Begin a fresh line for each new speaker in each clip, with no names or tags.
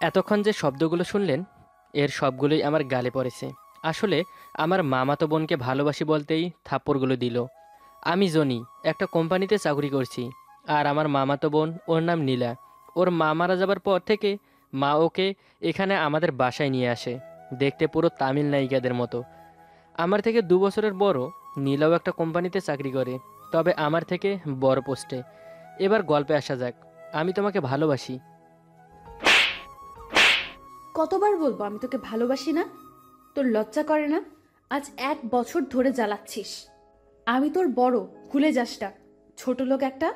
এতক্ষণ যে শব্দগুলো শুনলেন, এর সবগুলোই আমার গালে পড়েছে। আসলে আমার মামাতো বোনকে ভালোবাসি বলতেই থাপ্পড়গুলো দিল। আমি জনি, একটা কোম্পানিতে চাকরি করছি, আর আমার মামাতো বোন, ওর নাম নীলা। ওর মা মারা যাবার পর থেকে মা ওকে এখানে আমাদের বাসায় নিয়ে আসে, দেখতে পুরো তামিল নায়িকাদের মতো। আমার থেকে দু বছরের বড়, নীলাও একটা কোম্পানিতে চাকরি করে, তবে আমার থেকে বড় পোস্টে। এবার গল্পে আসা যাক, আমি তোমাকে ভালোবাসি
কতবার বলব আমি তোকে ভালোবাসি না? তোর লজ্জা করে না? আজ এক বছর ধরে জ্বালাচ্ছিস। আমি তোর বড় ভুলে যাস না। ছোট লোক একটা।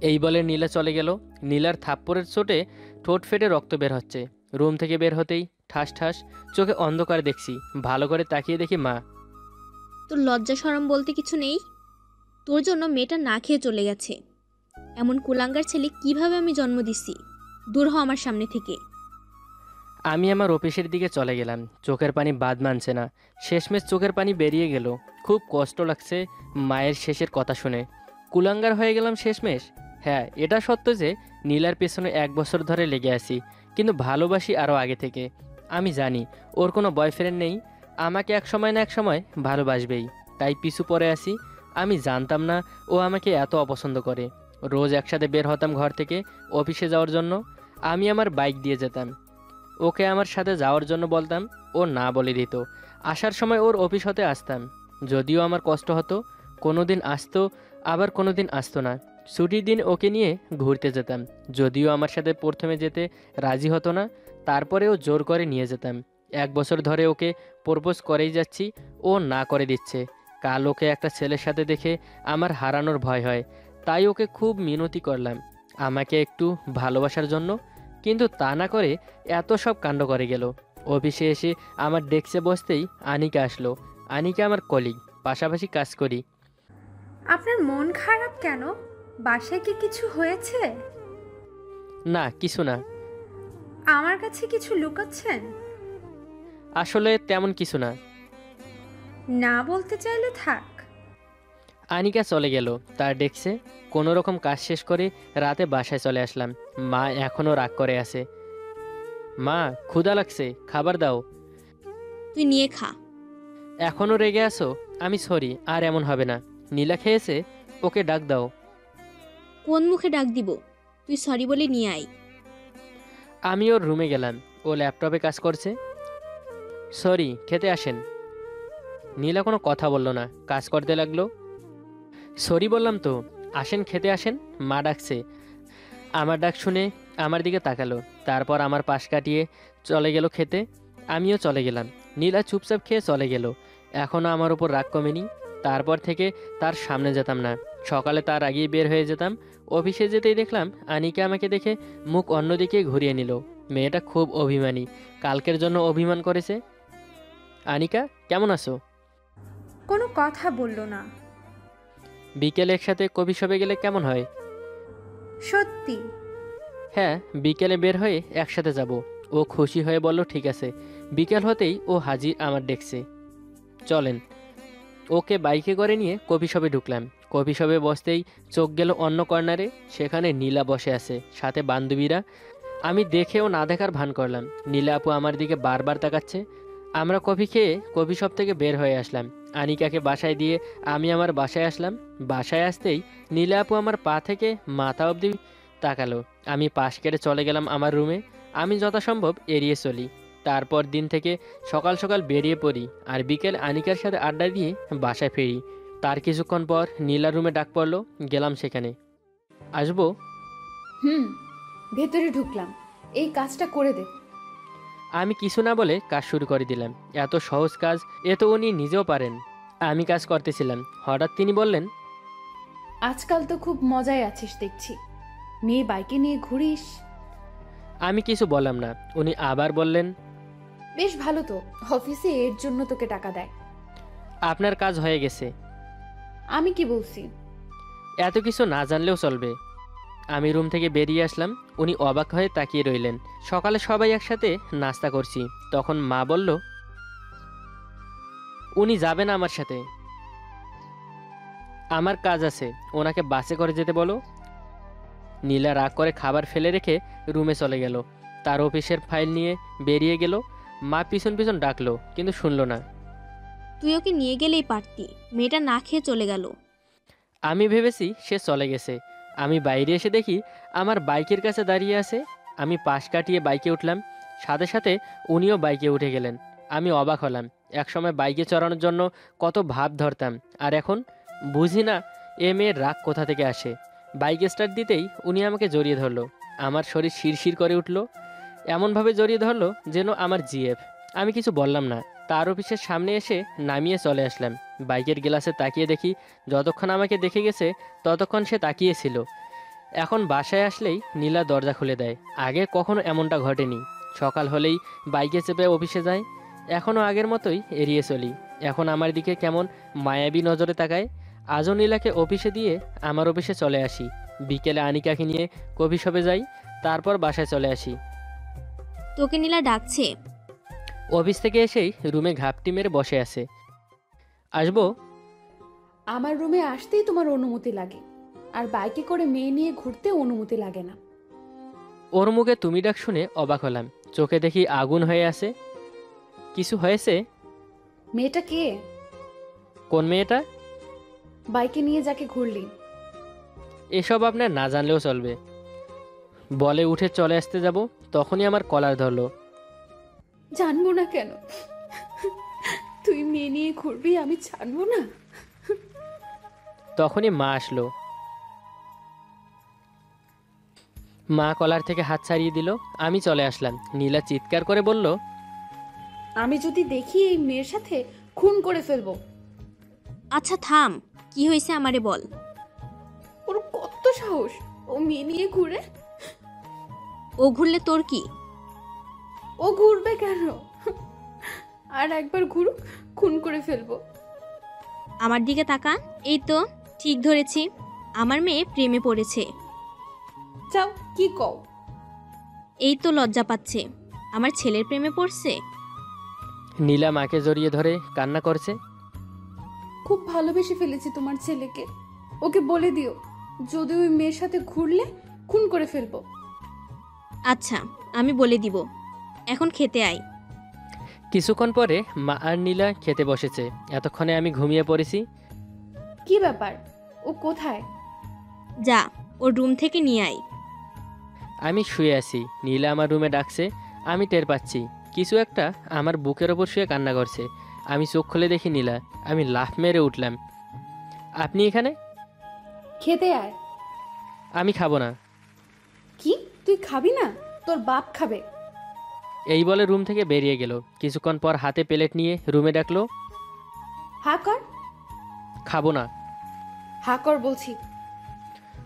এই বলে নীলা চলে গেল। নীলার থাপ্পড়ের চোটে ঠোঁট ফেটে রক্ত বের হচ্ছে। রুম থেকে বের হতেই ঠাস ঠাস চোখে অন্ধকার দেখছি। ভালো করে তাকিয়ে দেখি মা।
তোর লজ্জা সরম বলতে কিছু নেই? তোর জন্য মেয়েটা না খেয়ে চলে গেছে। এমন কুলাঙ্গার ছেলে কীভাবে আমি জন্ম দিছি? দূর হ আমার সামনে থেকে।
আমি আমার অফিসের দিকে চলে গেলাম। চোখের পানি বাদ মানছে না। শেষমেশ চোখের পানি বেরিয়ে গেল। খুব কষ্ট লাগছে মায়ের শেষের কথা শুনে। কুলাঙ্গার হয়ে গেলাম শেষমেশ? হ্যাঁ এটা সত্য যে নীলার পেছনে এক বছর ধরে লেগে আছি, কিন্তু ভালোবাসি আরও আগে থেকে। আমি জানি, ওর কোনো বয়ফ্রেন্ড নেই। আমাকে এক সময় না এক সময় ভালোবাসবেই। তাই পিছু পরে আসি আমি জানতাম না ও আমাকে এত অপছন্দ করে। রোজ একসাথে বের হতাম ঘর থেকে অফিসে যাওয়ার জন্য। আমি আমার বাইক দিয়ে যেতাম। ওকে আমার সাথে যাওয়ার জন্য বলতাম, ও না বলে দিত। আসার সময় ওর অফিস হতে আসতাম। যদিও আমার কষ্ট হতো কোনো দিন আসতো, আবার কোনো দিন আসতো না। ছুটির দিন ওকে নিয়ে ঘুরতে যেতাম। যদিও আমার সাথে প্রথমে যেতে রাজি হতো না, তারপরেও জোর করে নিয়ে যেতাম। এক বছর ধরে ওকে প্রপোজ করেই যাচ্ছি, ও না করে দিচ্ছে। কাল ওকে একটা ছেলের সাথে দেখে আমার হারানোর ভয় হয়। তাই ওকে খুব মিনতি করলাম। আমাকে একটু ভালোবাসার জন্য কিন্তু তা না করে এত সব কাণ্ড করে গেল। অফিসে এসে আমার ডেস্কে বসতেই আনিকা আসলো। আনিকা আমার কলিগ পাশাপাশি কাজ করি।
আপনার মন খারাপ কেন? বাসায় কি কিছু হয়েছে?
না কিছু না।
আমার কাছে কিছু লুকাচ্ছেন?
আসলে তেমন কিছু না।
না বলতে চাইলে থাক।
আনিকা চলে গেল। তার ডেস্কে কোনো রকম কাজ শেষ করে রাতে বাসায় চলে আসলাম। মা এখনও রাগ করে আছে। মা ক্ষুধা লাগছে খাবার দাও।
তুই নিয়ে খা।
এখনও রেগে আসো আমি সরি আর এমন হবে না। নীলা খেয়েছে? ওকে ডাক দাও।
কোন মুখে ডাক দিব? তুই সরি বলে নিয়ে আয়।
আমি ওর রুমে গেলাম। ও ল্যাপটপে কাজ করছে। সরি খেতে আসেন। নীলা কোনো কথা বলল না। কাজ করতে লাগল। সরি বললাম তো, আসেন, খেতে আসেন, মা ডাকছে। আমার ডাক শুনে আমার দিকে তাকালো, তারপর আমার পাশ কাটিয়ে চলে গেল খেতে, আমিও চলে গেলাম। নীলা চুপচাপ খেয়ে চলে গেল এখনও আমার ওপর রাগ কমেনি, তারপর থেকে তার সামনে যেতাম না। সকালে তার আগেই বের হয়ে যেতাম, অফিসে যেতেই দেখলাম আনিকা আমাকে দেখে মুখ অন্যদিকে ঘুরিয়ে নিল। মেয়েটা খুব অভিমানী, কালকের জন্য অভিমান করেছে। আনিকা, কেমন আছো?
কোনো কথা বলল না।
বিকেলে একসাথে কফি শপে গেলে কেমন হয়?
সত্যি।
হ্যাঁ বিকেলে বের হয়ে একসাথে যাব। ও খুশি হয়ে বলল ঠিক আছে। বিকেল হতেই ও হাজির আমার ডেকছে চলেন। ওকে বাইকে করে নিয়ে কফি শপে ঢুকলাম। কফি শপে বসতেই চোখ গেল অন্য কর্নারে। সেখানে নীলা বসে আছে সাথে বান্ধবীরা। আমি দেখেও না দেখার ভান করলাম। নীলা আপু আমার দিকে বারবার তাকাচ্ছে। আমরা কফি খেয়ে কফি শপ থেকে বের হয়ে আসলাম। আনিকাকে বাসায় দিয়ে আমি আমার বাসায় আসলাম। বাসায় আসতেই নীলা আপু আমার পা থেকে মাথা অবধি তাকালো। আমি পাশ কেটে চলে গেলাম আমার রুমে। আমি যথাসম্ভব এড়িয়ে চলি। তারপর দিন থেকে সকাল সকাল বেরিয়ে পড়ি আর বিকেল আনিকার সাথে আড্ডা দিয়ে বাসায় ফিরি। তার কিছুক্ষণ পর নীলা রুমে ডাক পড়ল, গেলাম সেখানে। আসব?
হুম, ভেতরে ঢুকলাম। এই কাজটা করে দে।
আমি কিছু না বলে কাজ শুরু করে দিলাম। এত সহজ কাজ এ তো উনি নিজেও পারেন। আমি কাজ করতেছিলাম। হঠাৎ তিনি বললেন
আজকাল তো খুব মজায় আছিস দেখছি। মেয়ে বাইকে নিয়ে ঘুরিস?
আমি কিছু বললাম না। উনি আবার বললেন
বেশ ভালো তো অফিসে এর জন্য তোকে টাকা দেয়।
আপনার কাজ হয়ে গেছে।
আমি কি বলছি?
এত কিছু না জানলেও চলবে। আমি রুম থেকে বেরিয়ে আসলাম। উনি অবাক হয়ে তাকিয়ে রইলেন। সকালে সবাই একসাথে নাস্তা করছি। তখন মা বলল উনি যাবেন আমার সাথে। আমার কাজ আছে। ওনাকে বাসে করে যেতে বলো। নীলা রাগ করে খাবার ফেলে রেখে রুমে চলে গেল। তার অফিসের ফাইল নিয়ে বেরিয়ে গেল। মা পিছন পিছন ডাকলো কিন্তু শুনলো না।
তুই ওকে নিয়ে গেলেই পারতি। মেয়েটা না খেয়ে চলে গেল।
আমি ভেবেছি সে চলে গেছে। আমি বাইরে এসে দেখি আমার বাইকের কাছে দাঁড়িয়ে আছে। আমি পাশ কাটিয়ে বাইকে উঠলাম। সাথে সাথে উনিও বাইকে উঠে গেলেন। আমি অবাক হলাম। একসময় বাইকে চড়ানোর জন্য কত ভাব ধরতাম। আর এখন? বুঝি না, এ মেয়ের রাগ কোথা থেকে আসে? বাইক স্টার্ট দিতেই উনি আমাকে জড়িয়ে ধরলো। আমার শরীর শিরশির করে উঠল। এমনভাবে জড়িয়ে ধরলো যেন আমার জিএফ। আমি কিছু বললাম না। তার অফিসের সামনে এসে নামিয়ে চলে আসলাম। বাইকের গ্লাসে তাকিয়ে দেখি যতক্ষণ আমাকে দেখে গেছে ততক্ষণ সে তাকিয়েছিল এখন বাসায় আসলেই নীলা দরজা খুলে দেয়। আগে কখনো এমনটা ঘটেনি। সকাল হলেই বাইকে চেপে অফিসে যায় এখনও আগের মতোই এড়িয়ে চলি। এখন আমার দিকে কেমন মায়াবী নজরে তাকায়। আজও নীলাকে অফিসে দিয়ে আমার অফিসে চলে আসি। বিকেলে আনিকাকে নিয়ে কফি শপে যাই তারপর বাসায় চলে আসি।
তোকে নীলা ডাকছে।
অফিস থেকে এসেই রুমে ঘাপটি মেরে বসে আছে। আসব?
আমার রুমে আসতেই তোমার অনুমতি লাগে। আর বাইকে করে মেয়ে নিয়ে ঘুরতে অনুমতি লাগে না।
ওর মুখে তুমি ডাক শুনে অবাক হলাম। চোখে দেখি আগুন হয়ে আছে। কিছু হয়েছে?
মেয়েটা কে?
কোন মেয়েটা?
বাইকে নিয়ে যাকে ঘুরলি।
এসব আপনার না জানলেও চলবে। বলে উঠে চলে আসতে যাব তখনই আমার কলার ধরলো।
জানব না কেন? তুই মেয়ে নিয়ে ঘুরবি আমি জানব না।
তখনই মা আসলো। মা কলার থেকে হাত ছাড়িয়ে দিল আমি চলে আসলাম। নীলা চিৎকার করে বলল
আমি যদি দেখি এই মেয়ের সাথে খুন করে ফেলব।
আচ্ছা থাম। কি হয়েছে আমারে বল।
ওর কত সাহস ও মেয়ে নিয়ে ঘুরে?
ও ঘুরলে তোর কি?
ও ঘুরবে কেন? আর একবার ঘুরুক খুন করে ফেলব।
আমার দিকে তাকান। এই তো ঠিক ধরেছি। আমার মেয়ে প্রেমে পড়েছে।
যাও কি কও?
এই তো লজ্জা পাচ্ছে। আমার ছেলের প্রেমে পড়ছে?
নীলা মাকে জড়িয়ে ধরে কান্না করছে।
খুব ভালোবেসে ফেলেছি তোমার ছেলেকে। ওকে বলে দিও যদি ওই মেয়ের সাথে ঘুরলে খুন করে ফেলব।
আচ্ছা আমি বলে দিব। এখন খেতে আয়।
কিছুক্ষণ পরে মা আর নীলা খেতে বসেছে। এতক্ষণে আমি ঘুমিয়ে পড়েছি।
কি ব্যাপার? ও কোথায়?
যা ওর রুম থেকে নিয়ে আয়।
আমি শুয়ে আছি। নীলা আমার রুমে ডাকছে। আমি টের পাচ্ছি। কিছু একটা আমার বুকের ওপর শুয়ে কান্না করছে। আমি চোখ খুলে দেখি নীলা। আমি লাফ মেরে উঠলাম। আপনি এখানে?
খেতে আয়।
আমি খাব না।
কি? তুই খাবি না? তোর বাপ খাবে।
এই বলে রুম থেকে বেরিয়ে গেল। কিছুক্ষণ পর হাতে প্লেট নিয়ে রুমে ডাকলো
হা কর
খাব না।
হা কর বলছি।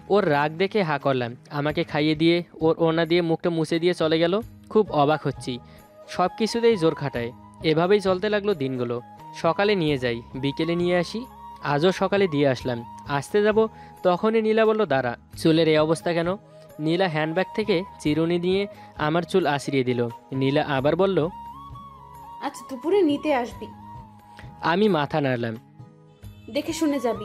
ওর রাগ দেখে হা করলাম আমাকে খাইয়ে দিয়ে ওর ওনা দিয়ে মুখটা মুছে দিয়ে চলে গেল। খুব অবাক হচ্ছি। সব কিছুতেই জোর খাটায়। এভাবেই চলতে লাগল দিনগুলো। সকালে নিয়ে যাই বিকেলে নিয়ে আসি আজও সকালে দিয়ে আসলাম। আসতে যাব তখনই নীলা বলল দাঁড়া চুলের এই অবস্থা কেন? নীলা হ্যান্ডব্যাগ থেকে চিরুনি দিয়ে আমার চুল আছড়িয়ে দিল। নীলা আবার বলল
আচ্ছা দুপুরে নিতে আসবি।
আমি মাথা নাড়লাম।
দেখে শুনে যাবি।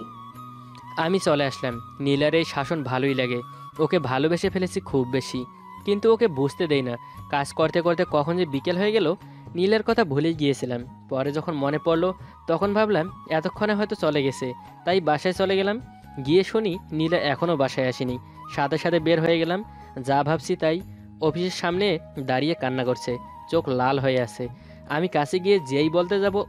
আমি চলে আসলাম। নীলার এই শাসন ভালোই লাগে। ওকে ভালোবেসে ফেলেছি খুব বেশি। কিন্তু ওকে বুঝতে দেই না। কাজ করতে করতে কখন যে বিকেল হয়ে গেল নীলার কথা ভুলেই গিয়েছিলাম। পরে যখন মনে পড়ল তখন ভাবলাম এতক্ষণে হয়তো চলে গেছে। তাই বাসায় চলে গেলাম। গিয়ে শুনি নীলা এখনও বাসায় আসেনি। সাথে সাথে বের হয়ে গেলাম। যা ভাবছি তাই। অফিসের সামনে দাঁড়িয়ে কান্না করছে। চোখ লাল হয়ে আছে। আমি কাছে গিয়ে যেই বলতে যাব,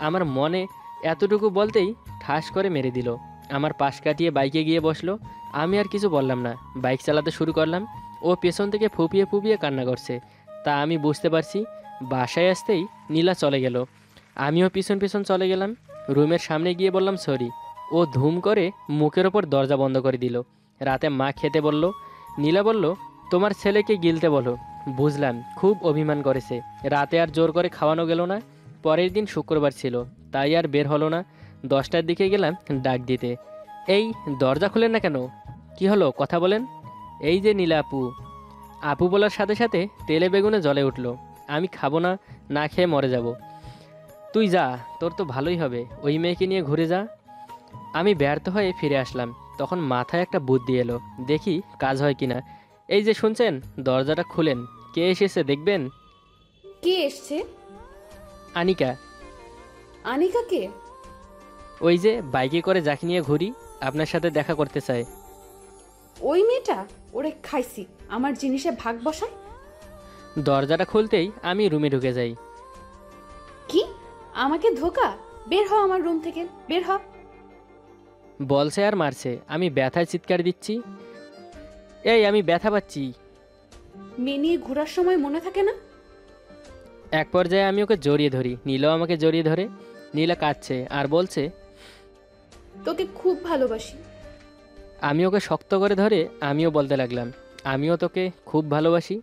আমার মনে এতটুকু বলতেই ঠাস করে মেরে দিল। আমার পাশ কাটিয়ে বাইকে গিয়ে বসল। আমি আর কিছু বললাম না। বাইক চালাতে শুরু করলাম। ও পেছন থেকে ফুপিয়ে ফুপিয়ে কান্না করছে। তা আমি বুঝতে পারছি। বাসায় আসতেই নীলা চলে গেল। আমিও পিছন পিছন চলে গেলাম। রুমের সামনে গিয়ে বললাম, সরি। ও ধুম করে মুখের ওপর দরজা বন্ধ করে দিল। রাতে মা খেতে বলল, নীলা বলল, তোমার ছেলেকে গিলতে বলো। বুঝলাম, খুব অভিমান করেছে। রাতে আর জোর করে খাওয়ানো গেল না। পরের দিন শুক্রবার ছিল, তাই আর বের হলো না। দশটার দিকে গেলাম ডাক দিতে। এই, দরজা খুলেন না কেন? কি হলো, কথা বলেন? এই যে নীলা আপু। আপু বলার সাথে সাথে তেলে বেগুনে জলে উঠল। আমি খাব না না খেয়ে মরে যাব। তুই যা, তোর তো ভালোই হবে। ওই মেয়েকে নিয়ে ঘুরে যা। আমি ব্যর্থ হয়ে ফিরে আসলাম। তখন মাথায় একটা বুদ্ধি এলো। দেখি কাজ হয় কিনা। এই যে শুনছেন দরজাটা খুলেন। কে এসেছে দেখবেন?
কে এসছে?
আনিকা।
আনিকা কে?
ওই যে বাইকে করে যাকে নিয়ে ঘুরি আপনার সাথে দেখা করতে চায়
ওই মেয়েটা? ওরে খাইছি। আমার জিনিসে ভাগ বসায়?
দরজাটা খুলতেই আমি রুমে ঢুকে যাই।
কি? আমাকে ধোকা? বের হ আমার রুম থেকে। বের হ
বলছে আর মারছে। আমি ব্যথায় চিৎকার দিচ্ছি। এই আমি ব্যথা পাচ্ছি।
মেয়ে নিয়ে ঘোরার সময় মনে থাকে না?
এক পর্যায়ে আমি ওকে জড়িয়ে ধরি। নীলাও আমাকে জড়িয়ে ধরে। নীলা কাঁদছে আর বলছে
তোকে খুব ভালোবাসি।
আমি ওকে শক্ত করে ধরে আমিও বলতে লাগলাম আমিও তোকে খুব ভালোবাসি।